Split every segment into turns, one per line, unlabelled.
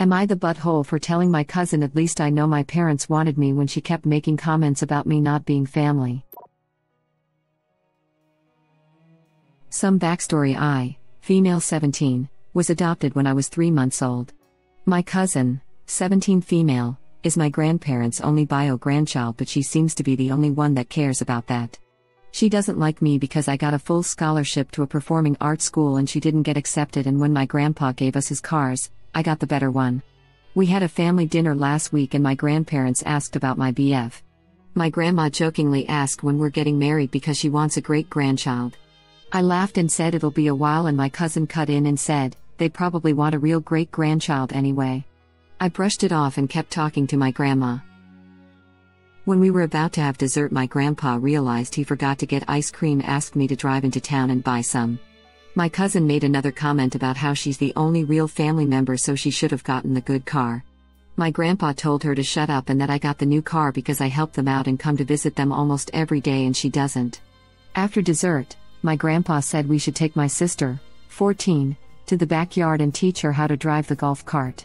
Am I the butthole for telling my cousin at least I know my parents wanted me when she kept making comments about me not being family? Some backstory I, female 17, was adopted when I was 3 months old. My cousin, 17 female, is my grandparents' only bio grandchild, but she seems to be the only one that cares about that. She doesn't like me because I got a full scholarship to a performing arts school and she didn't get accepted, and when my grandpa gave us his cars, I got the better one. We had a family dinner last week and my grandparents asked about my BF. My grandma jokingly asked when we're getting married because she wants a great grandchild. I laughed and said it'll be a while, and my cousin cut in and said, they probably want a real great grandchild anyway. I brushed it off and kept talking to my grandma. When we were about to have dessert, my grandpa realized he forgot to get ice cream, asked me to drive into town and buy some. My cousin made another comment about how she's the only real family member, so she should have gotten the good car. My grandpa told her to shut up and that I got the new car because I help them out and come to visit them almost every day and she doesn't. After dessert, my grandpa said we should take my sister, 14, to the backyard and teach her how to drive the golf cart.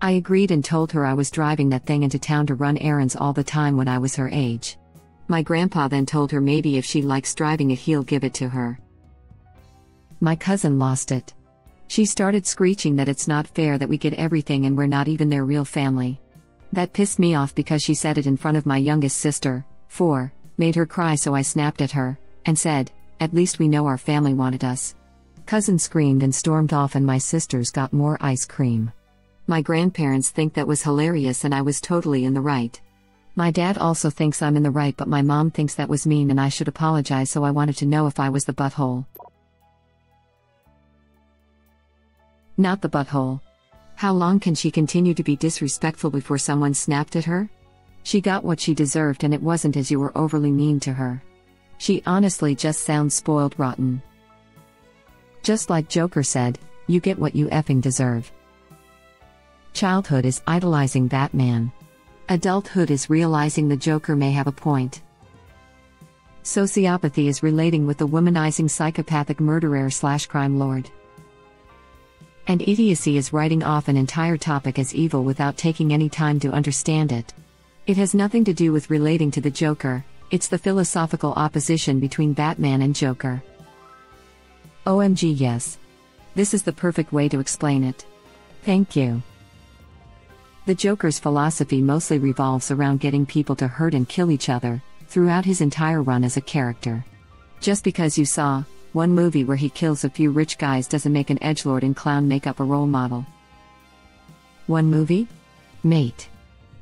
I agreed and told her I was driving that thing into town to run errands all the time when I was her age. My grandpa then told her maybe if she likes driving it, he'll give it to her. My cousin lost it. She started screeching that it's not fair that we get everything and we're not even their real family. That pissed me off because she said it in front of my youngest sister, 4, made her cry, so I snapped at her and said, At least we know our family wanted us. Cousin screamed and stormed off, and my sisters got more ice cream. My grandparents think that was hilarious and I was totally in the right. My dad also thinks I'm in the right, but my mom thinks that was mean and I should apologize, so I wanted to know if I was the butthole. Not the butthole. How long can she continue to be disrespectful before someone snapped at her? She got what she deserved and it wasn't as you were overly mean to her. She honestly just sounds spoiled rotten. Just like Joker said, you get what you effing deserve. Childhood is idolizing Batman. Adulthood is realizing the Joker may have a point. Sociopathy is relating with the womanizing psychopathic murderer slash crime lord. And idiocy is writing off an entire topic as evil without taking any time to understand it. It has nothing to do with relating to the Joker, it's the philosophical opposition between Batman and Joker. OMG, yes. This is the perfect way to explain it. Thank you. The Joker's philosophy mostly revolves around getting people to hurt and kill each other, throughout his entire run as a character. Just because you saw one movie where he kills a few rich guys doesn't make an edgelord in clown makeup a role model. One movie? Mate.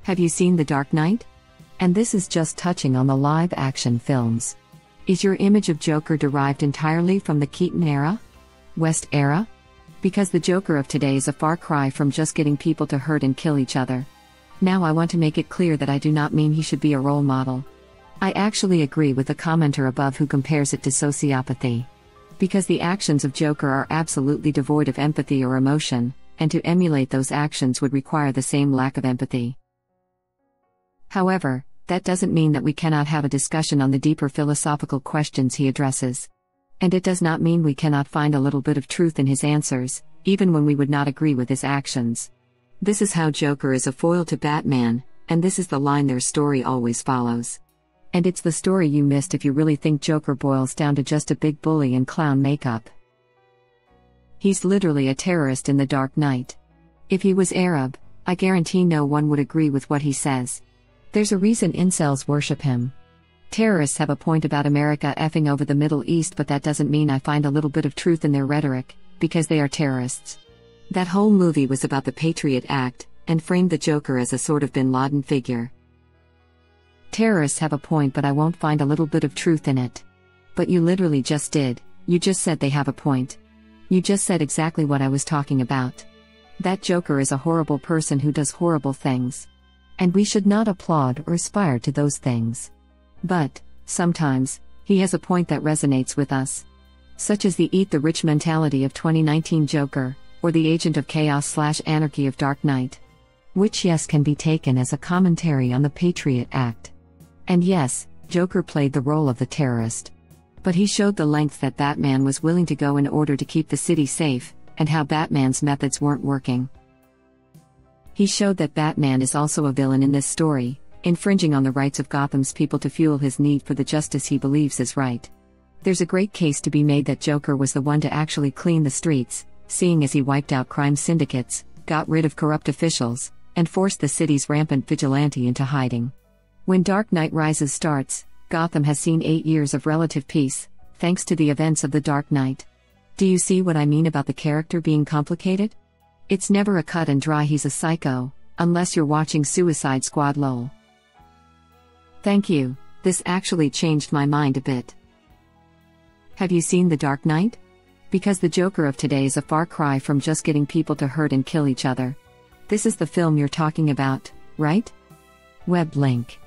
Have you seen The Dark Knight? And this is just touching on the live action films. Is your image of Joker derived entirely from the Keaton era? West era? Because the Joker of today is a far cry from just getting people to hurt and kill each other. Now I want to make it clear that I do not mean he should be a role model. I actually agree with the commenter above who compares it to sociopathy. Because the actions of Joker are absolutely devoid of empathy or emotion, and to emulate those actions would require the same lack of empathy. However, that doesn't mean that we cannot have a discussion on the deeper philosophical questions he addresses. And it does not mean we cannot find a little bit of truth in his answers, even when we would not agree with his actions. This is how Joker is a foil to Batman, and this is the line their story always follows. And it's the story you missed if you really think Joker boils down to just a big bully in clown makeup. He's literally a terrorist in the Dark Knight. If he was Arab, I guarantee no one would agree with what he says. There's a reason incels worship him. Terrorists have a point about America effing over the Middle East, but that doesn't mean I find a little bit of truth in their rhetoric, because they are terrorists. That whole movie was about the Patriot Act, and framed the Joker as a sort of bin Laden figure. Terrorists have a point, but I won't find a little bit of truth in it. But you literally just did, you just said they have a point. You just said exactly what I was talking about. That Joker is a horrible person who does horrible things. And we should not applaud or aspire to those things. But, sometimes, he has a point that resonates with us. Such as the eat the rich mentality of 2019 Joker, or the agent of chaos slash anarchy of Dark Knight. Which, yes, can be taken as a commentary on the Patriot Act. And yes, Joker played the role of the terrorist. But he showed the length that Batman was willing to go in order to keep the city safe, and how Batman's methods weren't working. He showed that Batman is also a villain in this story, infringing on the rights of Gotham's people to fuel his need for the justice he believes is right. There's a great case to be made that Joker was the one to actually clean the streets, seeing as he wiped out crime syndicates, got rid of corrupt officials, and forced the city's rampant vigilante into hiding. When Dark Knight Rises starts, Gotham has seen eight years of relative peace, thanks to the events of The Dark Knight. Do you see what I mean about the character being complicated? It's never a cut and dry he's a psycho, unless you're watching Suicide Squad lol. Thank you, this actually changed my mind a bit. Have you seen The Dark Knight? Because the Joker of today is a far cry from just getting people to hurt and kill each other. This is the film you're talking about, right? Web link.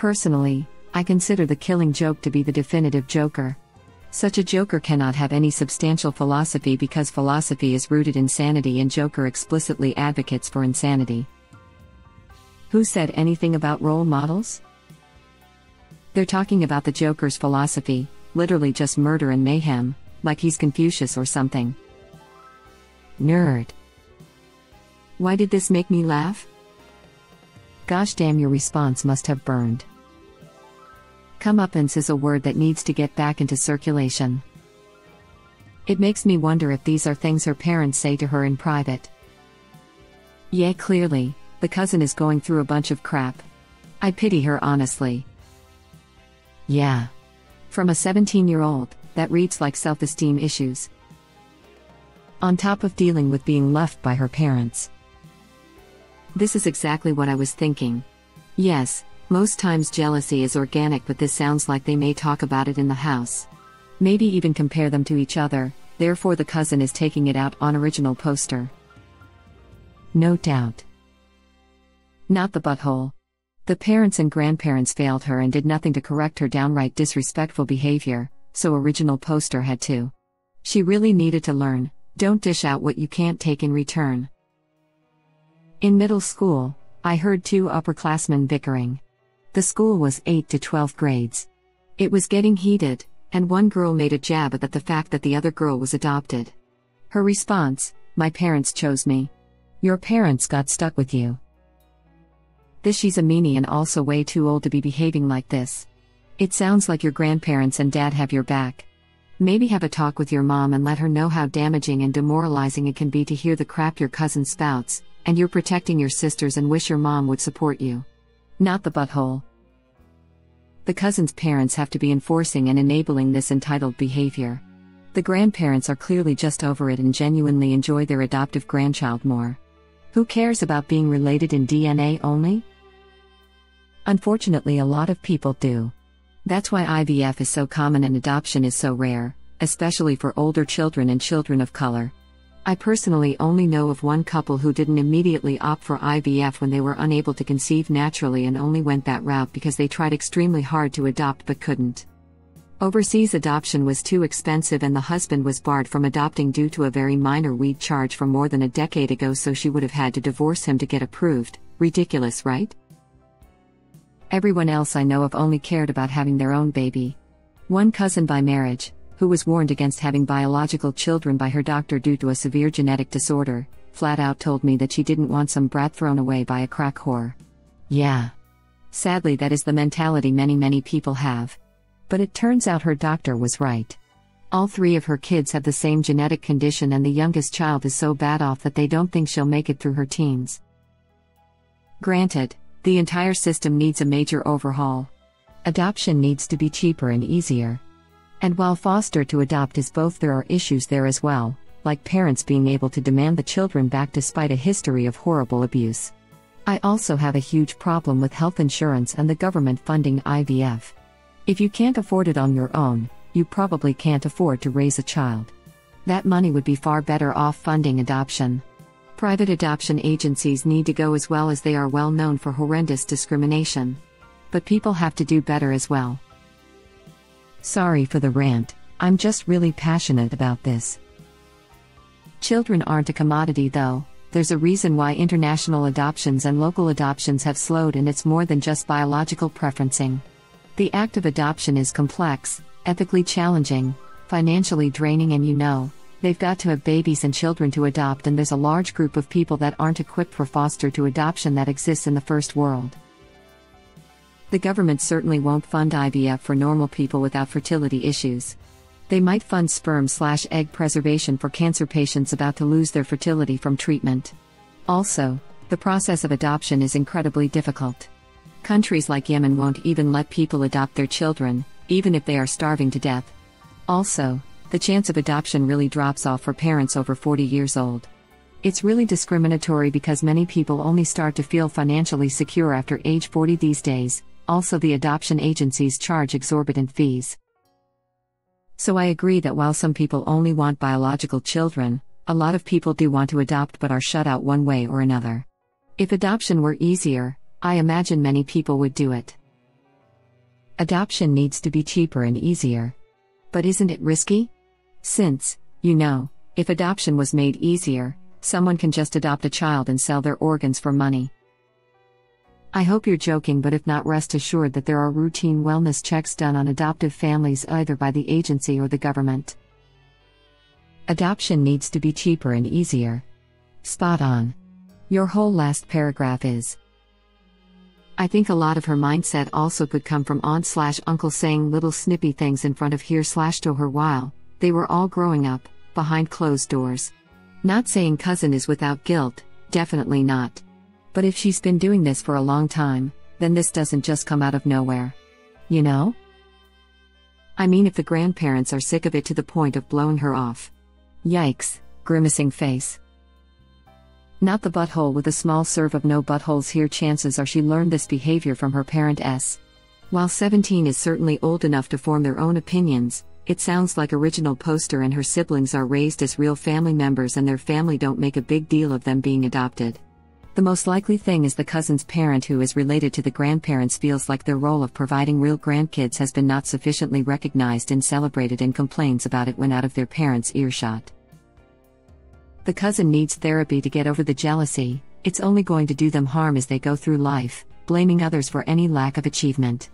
Personally, I consider the killing joke to be the definitive Joker. Such a Joker cannot have any substantial philosophy because philosophy is rooted in sanity and Joker explicitly advocates for insanity. Who said anything about role models? They're talking about the Joker's philosophy, literally just murder and mayhem, like he's Confucius or something. Nerd. Why did this make me laugh? Gosh damn, your response must have burned. Comeuppance is a word that needs to get back into circulation. It makes me wonder if these are things her parents say to her in private. Yeah, clearly, the cousin is going through a bunch of crap. I pity her honestly. Yeah. From a 17 year old, that reads like self esteem issues. On top of dealing with being left by her parents. This is exactly what I was thinking. Yes, most times jealousy is organic, but this sounds like they may talk about it in the house. Maybe even compare them to each other, therefore, the cousin is taking it out on original poster. No doubt. Not the butthole. The parents and grandparents failed her and did nothing to correct her downright disrespectful behavior, so original poster had to. She really needed to learn don't dish out what you can't take in return. In middle school, I heard two upperclassmen bickering. The school was 8 to 12 grades. It was getting heated, and one girl made a jab at the fact that the other girl was adopted. Her response My parents chose me. Your parents got stuck with you. This she's a meanie and also way too old to be behaving like this. It sounds like your grandparents and dad have your back. Maybe have a talk with your mom and let her know how damaging and demoralizing it can be to hear the crap your cousin spouts, and you're protecting your sisters and wish your mom would support you. Not the butthole. The cousin's parents have to be enforcing and enabling this entitled behavior. The grandparents are clearly just over it and genuinely enjoy their adoptive grandchild more. Who cares about being related in DNA only? Unfortunately, a lot of people do. That's why IVF is so common and adoption is so rare, especially for older children and children of color. I personally only know of one couple who didn't immediately opt for IVF when they were unable to conceive naturally and only went that route because they tried extremely hard to adopt but couldn't. Overseas adoption was too expensive and the husband was barred from adopting due to a very minor weed charge from more than a decade ago, so she would have had to divorce him to get approved. Ridiculous, right? Everyone else I know of only cared about having their own baby. One cousin by marriage, who was warned against having biological children by her doctor due to a severe genetic disorder, flat out told me that she didn't want some brat thrown away by a crack whore. Yeah. Sadly, that is the mentality many, many people have. But it turns out her doctor was right. All three of her kids have the same genetic condition, and the youngest child is so bad off that they don't think she'll make it through her teens. Granted, the entire system needs a major overhaul. Adoption needs to be cheaper and easier. And while foster to adopt is both, there are issues there as well, like parents being able to demand the children back despite a history of horrible abuse. I also have a huge problem with health insurance and the government funding IVF. If you can't afford it on your own, you probably can't afford to raise a child. That money would be far better off funding adoption. Private adoption agencies need to go as well as they are well known for horrendous discrimination. But people have to do better as well. Sorry for the rant, I'm just really passionate about this. Children aren't a commodity though, there's a reason why international adoptions and local adoptions have slowed, and it's more than just biological preferencing. The act of adoption is complex, ethically challenging, financially draining, and you know, They've got to have babies and children to adopt, and there's a large group of people that aren't equipped for foster to adoption that exists in the first world. The government certainly won't fund IVF for normal people without fertility issues. They might fund sperm slash egg preservation for cancer patients about to lose their fertility from treatment. Also, the process of adoption is incredibly difficult. Countries like Yemen won't even let people adopt their children, even if they are starving to death. Also, the chance of adoption really drops off for parents over 40 years old. It's really discriminatory because many people only start to feel financially secure after age 40 these days, also, the adoption agencies charge exorbitant fees. So, I agree that while some people only want biological children, a lot of people do want to adopt but are shut out one way or another. If adoption were easier, I imagine many people would do it. Adoption needs to be cheaper and easier. But isn't it risky? Since, you know, if adoption was made easier, someone can just adopt a child and sell their organs for money. I hope you're joking, but if not, rest assured that there are routine wellness checks done on adoptive families either by the agency or the government. Adoption needs to be cheaper and easier. Spot on. Your whole last paragraph is. I think a lot of her mindset also could come from aunt slash uncle saying little snippy things in front of here slash to her while they were all growing up, behind closed doors. Not saying cousin is without guilt, definitely not. But if she's been doing this for a long time, then this doesn't just come out of nowhere. You know? I mean, if the grandparents are sick of it to the point of blowing her off. Yikes, grimacing face. Not the butthole with a small serve of no buttholes here. Chances are she learned this behavior from her parent S. While 17 is certainly old enough to form their own opinions, it sounds like original poster and her siblings are raised as real family members and their family don't make a big deal of them being adopted. The most likely thing is the cousin's parent who is related to the grandparents feels like their role of providing real grandkids has been not sufficiently recognized and celebrated and complains about it when out of their parents' earshot. The cousin needs therapy to get over the jealousy, it's only going to do them harm as they go through life, blaming others for any lack of achievement.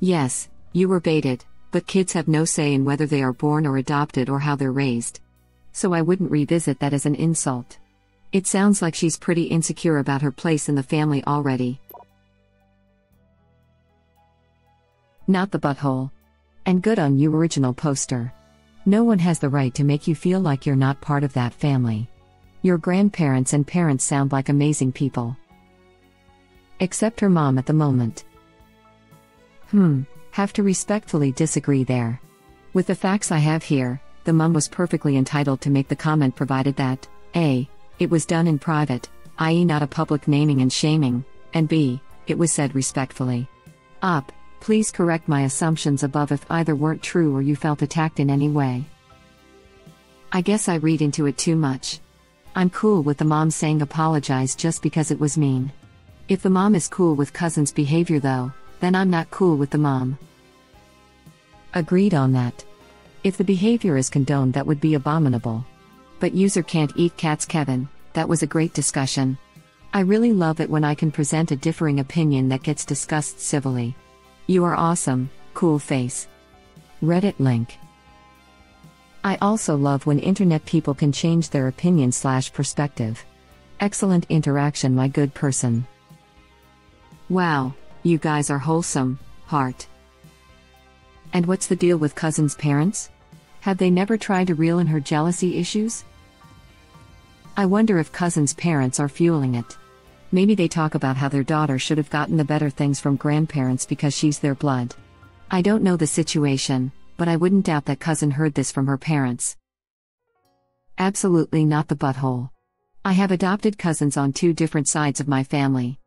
Yes, you were baited, but kids have no say in whether they are born or adopted or how they're raised. So I wouldn't revisit that as an insult. It sounds like she's pretty insecure about her place in the family already. Not the butthole. And good on you, original poster. No one has the right to make you feel like you're not part of that family. Your grandparents and parents sound like amazing people. Except her mom at the moment. Hmm, have to respectfully disagree there. With the facts I have here, the mom was perfectly entitled to make the comment provided that, A. It was done in private, i.e., not a public naming and shaming, and b. It was said respectfully. Up, please correct my assumptions above if either weren't true or you felt attacked in any way. I guess I read into it too much. I'm cool with the mom saying apologize just because it was mean. If the mom is cool with cousin's behavior though, then I'm not cool with the mom. Agreed on that. If the behavior is condoned, that would be abominable. But user can't eat cats, Kevin. That was a great discussion. I really love it when I can present a differing opinion that gets discussed civilly. You are awesome, cool face. Reddit link. I also love when internet people can change their opinion slash perspective. Excellent interaction, my good person. Wow, you guys are wholesome, heart. And what's the deal with cousin's parents? Have they never tried to reel in her jealousy issues? I wonder if cousin's parents are fueling it. Maybe they talk about how their daughter should have gotten the better things from grandparents because she's their blood. I don't know the situation, but I wouldn't doubt that cousin heard this from her parents. Absolutely not the butthole. I have adopted cousins on two different sides of my family.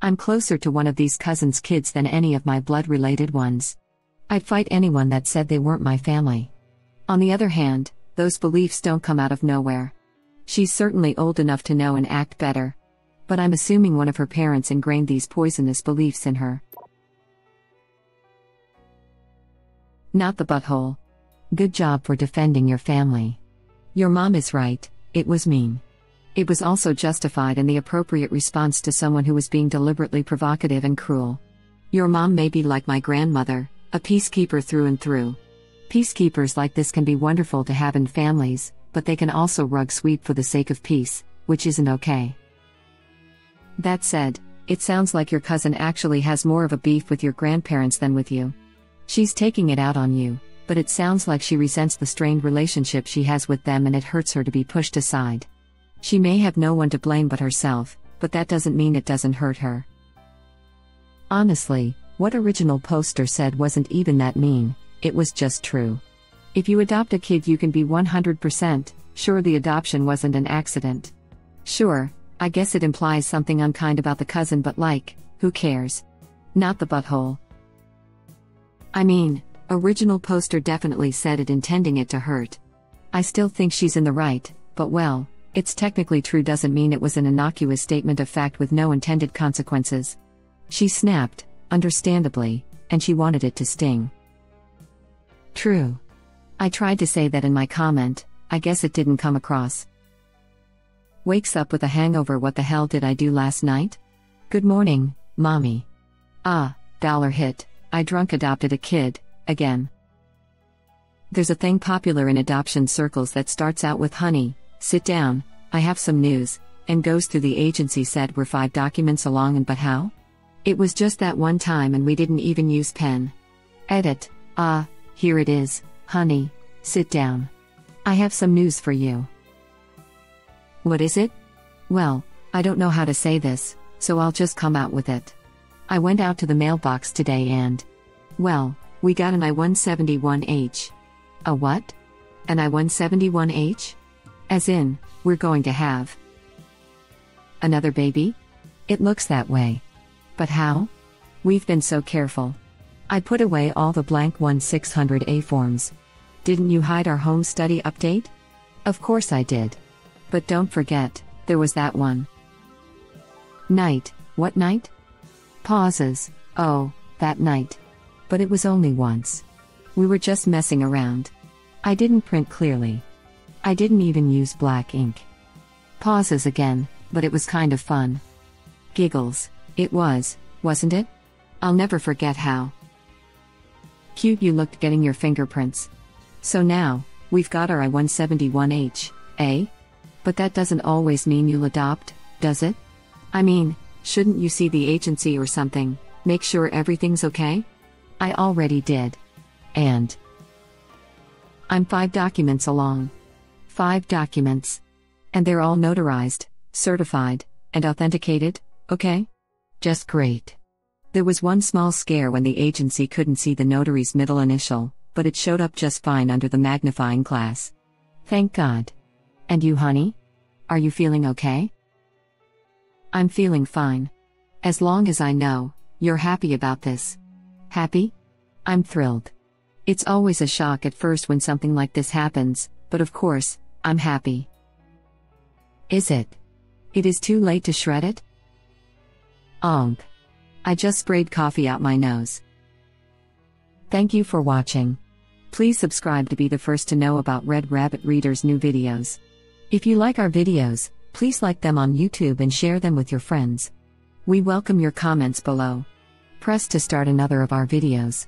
I'm closer to one of these cousins' kids than any of my blood related ones. I'd fight anyone that said they weren't my family. On the other hand, those beliefs don't come out of nowhere. She's certainly old enough to know and act better. But I'm assuming one of her parents ingrained these poisonous beliefs in her. Not the butthole. Good job for defending your family. Your mom is right, it was mean. It was also justified and the appropriate response to someone who was being deliberately provocative and cruel. Your mom may be like my grandmother, a peacekeeper through and through. Peacekeepers like this can be wonderful to have in families, but they can also rug sweep for the sake of peace, which isn't okay. That said, it sounds like your cousin actually has more of a beef with your grandparents than with you. She's taking it out on you, but it sounds like she resents the strained relationship she has with them and it hurts her to be pushed aside. She may have no one to blame but herself, but that doesn't mean it doesn't hurt her. Honestly, what original poster said wasn't even that mean, it was just true. If you adopt a kid, you can be 100% sure the adoption wasn't an accident. Sure, I guess it implies something unkind about the cousin, but like, who cares? Not the butthole. I mean, original poster definitely said it intending it to hurt. I still think she's in the right, but well, it's technically true doesn't mean it was an innocuous statement of fact with no intended consequences. She snapped, understandably, and she wanted it to sting. True. I tried to say that in my comment, I guess it didn't come across. Wakes up with a hangover. What the hell did I do last night? Good morning, mommy. Ah, dollar hit. I drunk adopted a kid, again. There's a thing popular in adoption circles that starts out with honey, sit down, I have some news, and goes through the agency said we're five documents along and but how? It was just that one time and we didn't even use pen. Edit, ah, here it is, honey, sit down. I have some news for you. What is it? Well, I don't know how to say this, so I'll just come out with it. I went out to the mailbox today and. Well, we got an I 171H. A what? An I 171H? As in, we're going to have. Another baby? It looks that way. But how? We've been so careful. I put away all the blank I 600A forms. Didn't you hide our home study update? Of course I did. But don't forget, there was that one. Night, what night? Pauses, oh, that night. But it was only once. We were just messing around. I didn't print clearly. I didn't even use black ink. Pauses again, but it was kind of fun. Giggles, it was, wasn't it? I'll never forget how cute you looked getting your fingerprints. So now, we've got our I 171H, eh? But that doesn't always mean you'll adopt, does it? I mean, shouldn't you see the agency or something, make sure everything's okay? I already did. And I'm five documents along. Five documents. And they're all notarized, certified, and authenticated, okay? Just great. There was one small scare when the agency couldn't see the notary's middle initial, but it showed up just fine under the magnifying glass. Thank God. And you, honey? Are you feeling okay? I'm feeling fine. As long as I know, you're happy about this. Happy? I'm thrilled. It's always a shock at first when something like this happens, but of course, I'm happy. Is it? It is too late to shred it? Onk. I just sprayed coffee out my nose. Thank you for watching. Please subscribe to be the first to know about Red Rabbit Reader's new videos. If you like our videos, please like them on YouTube and share them with your friends. We welcome your comments below. Press to start another of our videos.